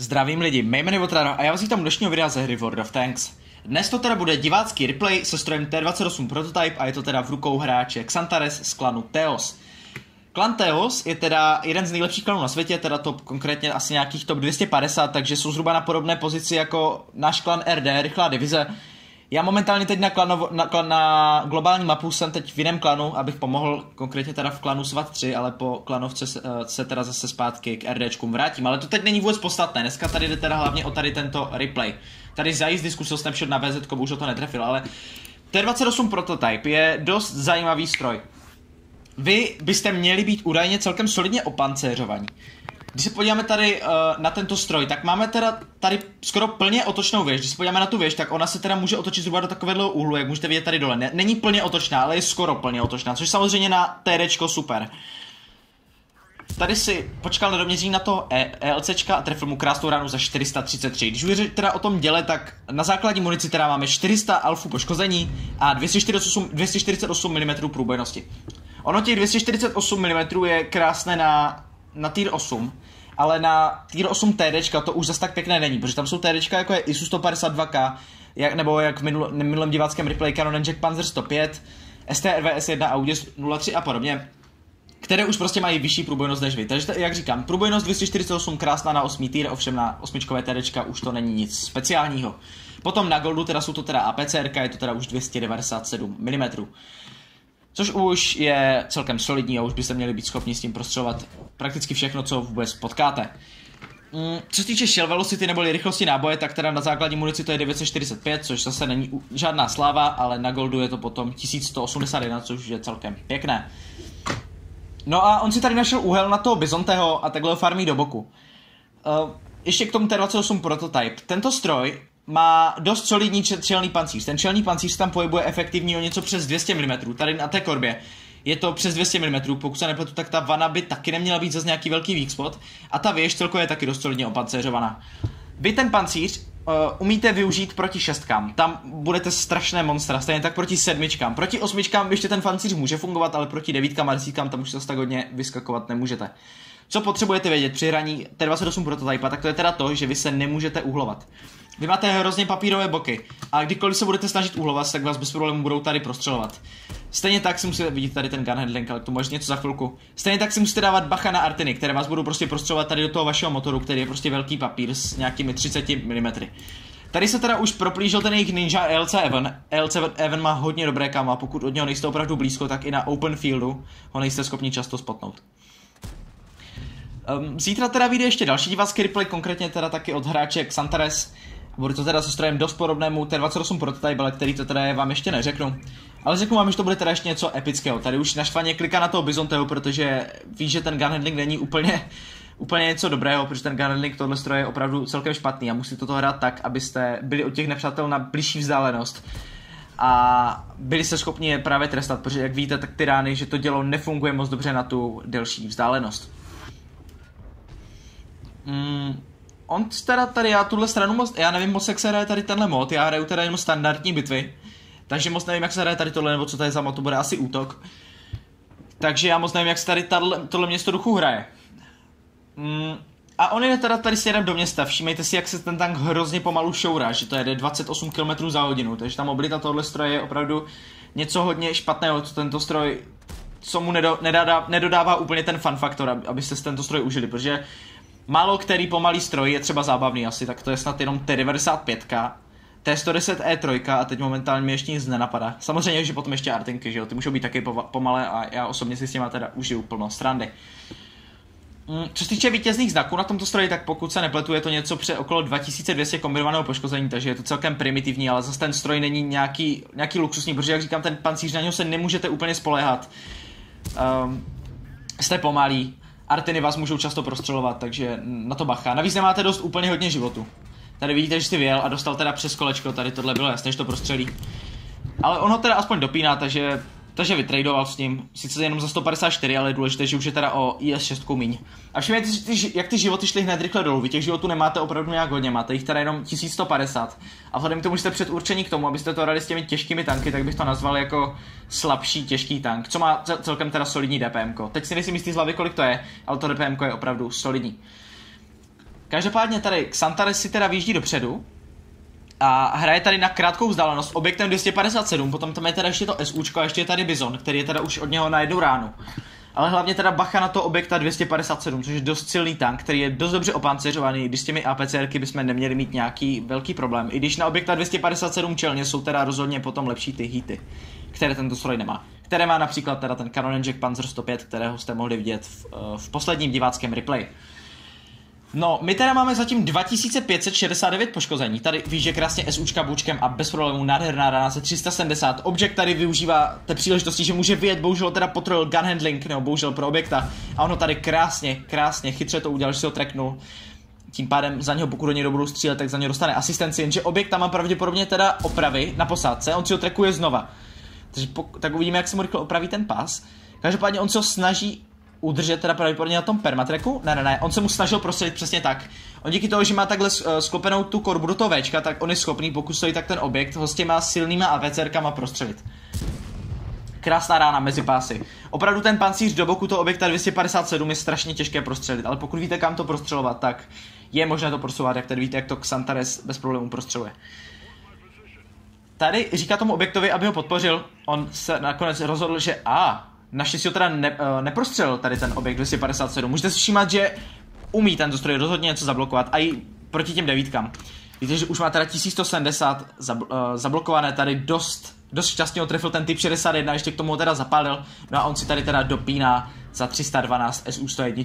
Zdravím lidi, mé jméno je Votrado a já vás vítám dnešního videa ze hry World of Tanks. Dnes to teda bude divácký replay se strojem T28 Prototype a je to teda v rukou hráče Xantares z klanu Teos. Klan Teos je teda jeden z nejlepších klanů na světě, teda top konkrétně asi nějakých top 250, takže jsou zhruba na podobné pozici jako náš klan RD, rychlá divize. Já momentálně teď na, klano, na, na globální mapu jsem teď v jiném klanu, abych pomohl, konkrétně teda v klanu SWAT 3, ale po klanovce se, eh, se teda zase zpátky k RDčkům vrátím. Ale to teď není vůbec podstatné, dneska tady jde teda hlavně o tady tento replay. Tady za jízdy zkusil šel na VZ, už to netrefil, ale T28 Prototype je dost zajímavý stroj. Vy byste měli být údajně celkem solidně opancéřovaní. Když se podíváme tady uh, na tento stroj, tak máme teda tady skoro plně otočnou věž. Když se podíváme na tu věž, tak ona se teda může otočit zhruba do takového úhlu, jak můžete vidět tady dole. Není plně otočná, ale je skoro plně otočná, což samozřejmě na TDčko super. Tady si počkal na doměření na to e ELCčka a trefil mu krásnou ránu za 433. Když už teda o tom děle, tak na základní munici teda máme 400 alfů poškození a 248, 248 mm průbojnosti. Ono těch 248 mm je krásné na na tier 8, ale na tier 8 TD to už zase tak pěkné není, protože tam jsou TD jako je ISU 152K, jak, nebo jak v minul, minulém diváckém replay Canon Jack Panzer 105, STRVS 1 Audis 03 a podobně, které už prostě mají vyšší průbojnost než vy. Takže jak říkám, průbojnost 248 krásná na 8 tier, ovšem na 8 TD už to není nic speciálního. Potom na Goldu teda jsou to teda APCR, je to teda už 297 mm. Což už je celkem solidní a už byste měli být schopni s tím prostřelovat prakticky všechno, co vůbec potkáte. Mm, co se týče shell velocity nebo rychlosti náboje, tak teda na základní munici to je 945, což zase není žádná sláva, ale na goldu je to potom 1181, což je celkem pěkné. No a on si tady našel úhel na toho Bizonteho a takhle farmí do boku. Uh, ještě k tomu T28 prototype. Tento stroj má dost solidní čelný pancíř. Ten čelný pancíř tam pohybuje efektivní o něco přes 200 mm. Tady na té korbě je to přes 200 mm, pokud se nepletu, tak ta vana by taky neměla být zase nějaký velký weak spot a ta věž celkově je taky dost solidně opancéřovaná. Vy ten pancíř uh, umíte využít proti šestkám, tam budete strašné monstra, stejně tak proti sedmičkám. Proti osmičkám ještě ten pancíř může fungovat, ale proti devítkám a desítkám tam už zase tak hodně vyskakovat nemůžete. Co potřebujete vědět při hraní T28 prototypa, tak to je teda to, že vy se nemůžete uhlovat. Vy máte hrozně papírové boky a kdykoliv se budete snažit uhlovat, tak vás bez problémů budou tady prostřelovat. Stejně tak si musíte vidět tady ten gun handling, ale to možná něco za chvilku. Stejně tak si musíte dávat bacha na artiny, které vás budou prostě prostřelovat tady do toho vašeho motoru, který je prostě velký papír s nějakými 30 mm. Tady se teda už proplížil ten jejich Ninja LC Evan. LC Evan má hodně dobré kama, pokud od něho nejste opravdu blízko, tak i na open fieldu ho nejste schopni často spotnout. Um, zítra teda vyjde ještě další divácký replay, konkrétně teda taky od hráče Xantares. Bude to teda se strojem dost podobnému T28 prototype, ale který to teda je, vám ještě neřeknu. Ale řeknu vám, že to bude teda ještě něco epického. Tady už naštvaně kliká na toho Bizonteho, protože ví, že ten gun handling není úplně, úplně něco dobrého, protože ten gun handling tohle stroje je opravdu celkem špatný a musíte to hrát tak, abyste byli od těch nepřátel na blížší vzdálenost a byli se schopni je právě trestat, protože jak víte, tak ty rány, že to dělo nefunguje moc dobře na tu delší vzdálenost. Mm, on teda tady, já tuhle stranu moc, já nevím moc, jak se hraje tady tenhle mod, já hraju teda jenom standardní bitvy, takže moc nevím, jak se hraje tady tohle, nebo co je za mod, to bude asi útok. Takže já moc nevím, jak se tady tato, tohle město duchu hraje. Mm, a on je teda tady směrem do města, všímejte si, jak se ten tank hrozně pomalu šourá, že to jede 28 km za hodinu, takže ta mobilita tohle stroje je opravdu něco hodně špatného, co tento stroj, co mu nedo, nedodává, nedodává úplně ten fun faktor, abyste tento stroj užili, protože málo který pomalý stroj je třeba zábavný asi, tak to je snad jenom T95, T110E3 a teď momentálně mi ještě nic nenapadá. Samozřejmě, že potom ještě Artinky, že jo, ty můžou být taky pomalé a já osobně si s těma teda užiju plno strandy. Mm, co se týče vítězných znaků na tomto stroji, tak pokud se nepletu, je to něco přes okolo 2200 kombinovaného poškození, takže je to celkem primitivní, ale zase ten stroj není nějaký, nějaký luxusní, protože jak říkám, ten pancíř na něho se nemůžete úplně spolehat. Um, jste pomalý, Artiny vás můžou často prostřelovat, takže na to bacha. Navíc nemáte dost úplně hodně životu. Tady vidíte, že jsi vyjel a dostal teda přes kolečko, tady tohle bylo jasné, že to prostřelí. Ale ono teda aspoň dopíná, takže takže vytradoval s ním, sice jenom za 154, ale je důležité, že už je teda o IS-6 míň. A všimněte si, jak ty životy šly hned rychle dolů. Vy těch životů nemáte opravdu nějak hodně, máte jich teda jenom 1150. A vzhledem k tomu, že jste předurčení k tomu, abyste to hrali s těmi těžkými tanky, tak bych to nazval jako slabší těžký tank, co má celkem teda solidní DPM. Teď si nejsem jistý z hlavy, kolik to je, ale to DPM je opravdu solidní. Každopádně tady Xantares si teda vyjíždí dopředu a hraje tady na krátkou vzdálenost objektem 257, potom tam je teda ještě to SUčko a ještě je tady Bizon, který je teda už od něho na jednu ránu. Ale hlavně teda bacha na to objekta 257, což je dost silný tank, který je dost dobře opancéřovaný, když s těmi APCRky bychom neměli mít nějaký velký problém. I když na objekta 257 čelně jsou teda rozhodně potom lepší ty hity, které tento stroj nemá. Které má například teda ten Canon Jack Panzer 105, kterého jste mohli vidět v, eh, v posledním diváckém replay. No, my teda máme zatím 2569 poškození. Tady víš, že krásně SUčka bůčkem a bez problémů nádherná rána se 370. Objekt tady využívá té příležitosti, že může vyjet, bohužel teda potrojil gun handling, nebo bohužel pro objekta. A ono tady krásně, krásně, chytře to udělal, že si ho tracknul. Tím pádem za něho, pokud do něj budou střílet, tak za něj dostane asistenci, jenže objekt tam má pravděpodobně teda opravy na posádce, on si ho trackuje znova. Takže pok- tak uvidíme, jak se mu rychle opraví ten pas. Každopádně on se ho snaží udržet teda pravděpodobně na tom permatreku. Ne, ne, ne, on se mu snažil prostředit přesně tak. On díky toho, že má takhle uh, sklopenou tu korbu do toho Včka, tak on je schopný, pokud stojí tak ten objekt, ho s těma silnýma AVCRkama prostřelit. Krásná rána mezi pásy. Opravdu ten pancíř do boku toho objekta 257 je strašně těžké prostřelit, ale pokud víte, kam to prostřelovat, tak je možné to prosouvat, jak tady víte, jak to Xantares bez problémů prostřeluje. Tady říká tomu objektovi, aby ho podpořil, on se nakonec rozhodl, že a, Naštěstí ho teda ne, uh, neprostřelil tady ten objekt 257. Můžete si všímat, že umí ten stroj rozhodně něco zablokovat a i proti těm devítkám. Víte, že už má teda 1170 zab, uh, zablokované, tady dost, dost šťastně trefil ten typ 61, ještě k tomu ho teda zapálil, no a on si tady teda dopíná za 312 SU 101.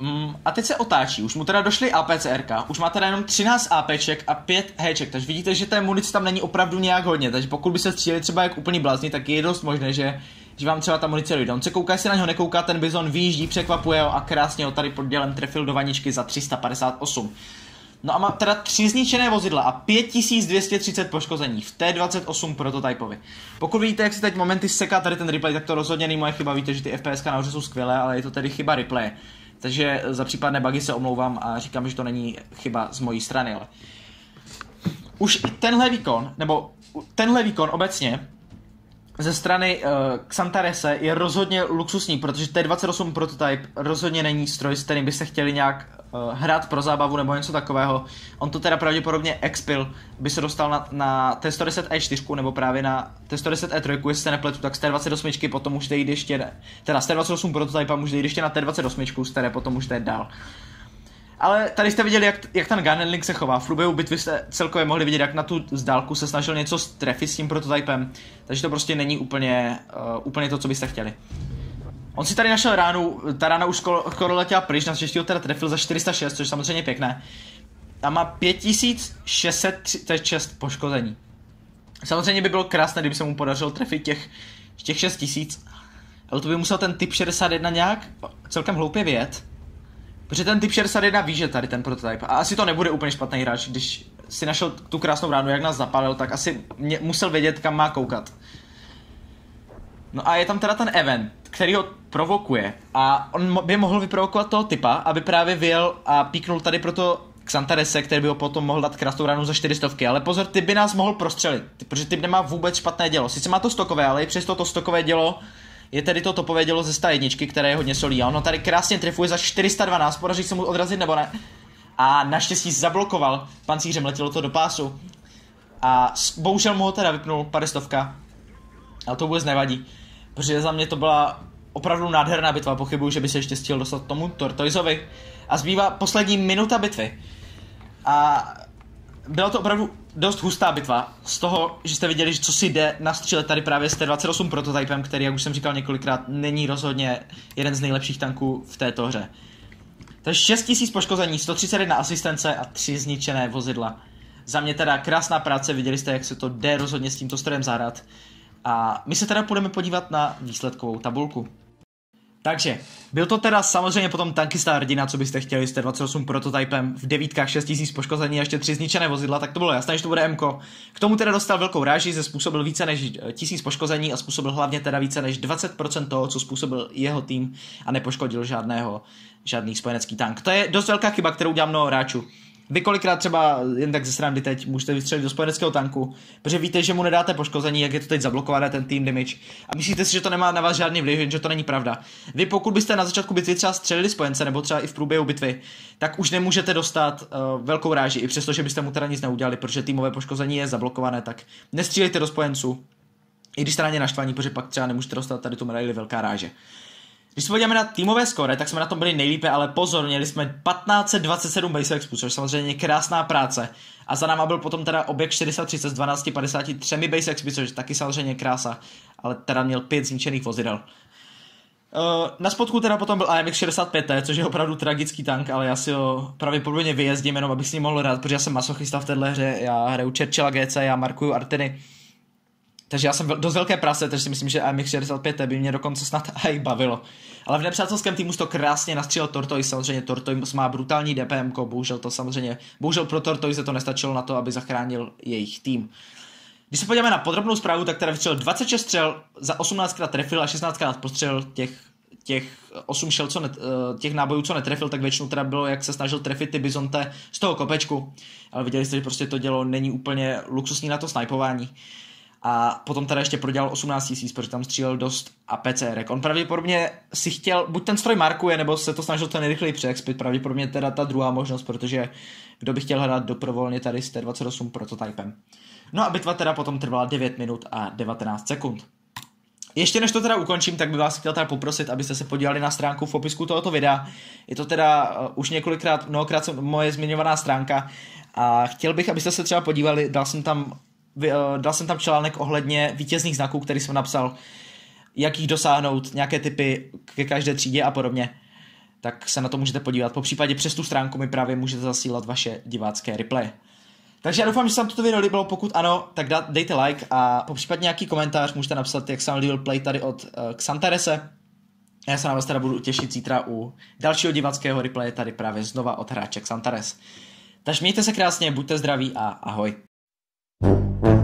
Mm, a teď se otáčí, už mu teda došly APCRK, už má teda jenom 13 APček a 5 Hček, takže vidíte, že té munice tam není opravdu nějak hodně, takže pokud by se stříleli třeba jak úplný blázni, tak je dost možné, že, že vám třeba ta munice dojde. On se kouká, jestli na něho nekouká, ten bizon vyjíždí, překvapuje ho a krásně ho tady pod dělem trefil do vaničky za 358. No a má teda tři zničené vozidla a 5230 poškození v T28 prototypovi. Pokud vidíte, jak se teď momenty seká tady ten replay, tak to rozhodně není moje chyba. Víte, že ty FPS nahoře jsou skvělé, ale je to tedy chyba replay. Takže za případné bugy se omlouvám a říkám, že to není chyba z mojí strany, ale už tenhle výkon, nebo tenhle výkon obecně ze strany uh, Xantarese je rozhodně luxusní, protože T28 prototype rozhodně není stroj, s kterým byste chtěli nějak uh, hrát pro zábavu nebo něco takového. On to teda pravděpodobně expil by se dostal na, na T110 E4 nebo právě na T110 E3, jestli se nepletu, tak z T28 potom můžete jít ještě, teda z T28 prototype můžete jít ještě na T28, z které potom můžete jít dál. Ale tady jste viděli, jak, jak ten gun se chová. V průběhu bitvy jste celkově mohli vidět, jak na tu zdálku se snažil něco trefit s tím prototypem. Takže to prostě není úplně, uh, úplně to, co byste chtěli. On si tady našel ránu, ta rána už skoro letěla pryč, na ho teda trefil za 406, což je samozřejmě pěkné. A má 5636 poškození. Samozřejmě by bylo krásné, kdyby se mu podařilo trefit těch, těch 6000, ale to by musel ten typ 61 nějak celkem hloupě vyjet. Protože ten typ 61 ví, že tady ten prototyp. A asi to nebude úplně špatný hráč, když si našel tu krásnou ránu, jak nás zapálil, tak asi mě, musel vědět, kam má koukat. No a je tam teda ten event, který ho provokuje. A on by mohl vyprovokovat toho typa, aby právě vyjel a píknul tady pro to Xantarese, který by ho potom mohl dát krásnou ránu za 400. Ale pozor, ty by nás mohl prostřelit, protože typ nemá vůbec špatné dělo. Sice má to stokové, ale i přesto to stokové dělo je tedy to topové dělo ze 101, které je hodně solí. A ono tady krásně trefuje za 412, podaří se mu odrazit nebo ne. A naštěstí zablokoval, pancířem letělo to do pásu. A bohužel mu ho teda vypnul padestovka. Ale to vůbec nevadí. Protože za mě to byla opravdu nádherná bitva. Pochybuju, že by se ještě stihl dostat tomu Tortoizovi. A zbývá poslední minuta bitvy. A byla to opravdu dost hustá bitva. Z toho, že jste viděli, že co si jde na stříle tady právě s T28 prototypem, který, jak už jsem říkal několikrát, není rozhodně jeden z nejlepších tanků v této hře. Takže 6000 poškození, 131 asistence a 3 zničené vozidla. Za mě teda krásná práce, viděli jste, jak se to jde rozhodně s tímto strojem zahrát. A my se teda půjdeme podívat na výsledkovou tabulku. Takže, byl to teda samozřejmě potom tankista hrdina, co byste chtěli s T28 prototypem v devítkách 6000 poškození a ještě tři zničené vozidla, tak to bylo jasné, že to bude MK. K tomu teda dostal velkou ráži, ze způsobil více než 1000 poškození a způsobil hlavně teda více než 20% toho, co způsobil jeho tým a nepoškodil žádného, žádný spojenecký tank. To je dost velká chyba, kterou udělal mnoho hráčů. Vy kolikrát třeba jen tak ze strany teď můžete vystřelit do spojeneckého tanku, protože víte, že mu nedáte poškození, jak je to teď zablokované ten team damage. A myslíte si, že to nemá na vás žádný vliv, že to není pravda. Vy pokud byste na začátku bitvy třeba střelili spojence, nebo třeba i v průběhu bitvy, tak už nemůžete dostat uh, velkou ráži, i přesto, že byste mu teda nic neudělali, protože týmové poškození je zablokované, tak nestřílejte do spojenců, i když jste na ně naštvaní, protože pak třeba nemůžete dostat tady tu medaili velká ráže. Když se podíváme na týmové skore, tak jsme na tom byli nejlépe, ale pozor, měli jsme 1527 base expů, což samozřejmě krásná práce. A za náma byl potom teda objekt 43 s 12 53 base expy, což taky samozřejmě krása, ale teda měl pět zničených vozidel. Uh, na spodku teda potom byl AMX 65T, což je opravdu tragický tank, ale já si ho pravděpodobně vyjezdím, jenom abych s ním mohl hrát, protože já jsem masochista v téhle hře, já hraju Churchilla GC, já markuju Arteny, takže já jsem dost velké prase, takže si myslím, že AMX65 by mě dokonce snad i bavilo. Ale v nepřátelském týmu to krásně nastřílel Tortoise, samozřejmě Tortoise má brutální DPM, bohužel to samozřejmě, bohužel pro Tortoise to nestačilo na to, aby zachránil jejich tým. Když se podíváme na podrobnou zprávu, tak teda vystřelil 26 střel, za 18krát trefil a 16krát postřelil těch, těch 8 šel, co net, eh, těch nábojů, co netrefil, tak většinou teda bylo, jak se snažil trefit ty bizonte z toho kopečku. Ale viděli jste, že prostě to dělo není úplně luxusní na to snajpování a potom teda ještě prodělal 18 tisíc, protože tam střílel dost a PCR. On pravděpodobně si chtěl, buď ten stroj markuje, nebo se to snažil to nejrychleji přeexpit, pravděpodobně teda ta druhá možnost, protože kdo by chtěl hrát doprovolně tady s T28 prototypem. No a bitva teda potom trvala 9 minut a 19 sekund. Ještě než to teda ukončím, tak bych vás chtěl teda poprosit, abyste se podívali na stránku v popisku tohoto videa. Je to teda uh, už několikrát, mnohokrát moje zmiňovaná stránka a chtěl bych, abyste se třeba podívali, dal jsem tam dal jsem tam článek ohledně vítězných znaků, který jsem napsal, jak jich dosáhnout, nějaké typy ke každé třídě a podobně. Tak se na to můžete podívat. Po případě přes tu stránku mi právě můžete zasílat vaše divácké replay. Takže já doufám, že se vám toto video líbilo, pokud ano, tak dejte like a po případě nějaký komentář můžete napsat, jak se vám líbil play tady od uh, Xantarese. Já se na vás teda budu těšit zítra u dalšího diváckého replaye tady právě znova od hráče Xantares. Takže mějte se krásně, buďte zdraví a ahoj. Thank you.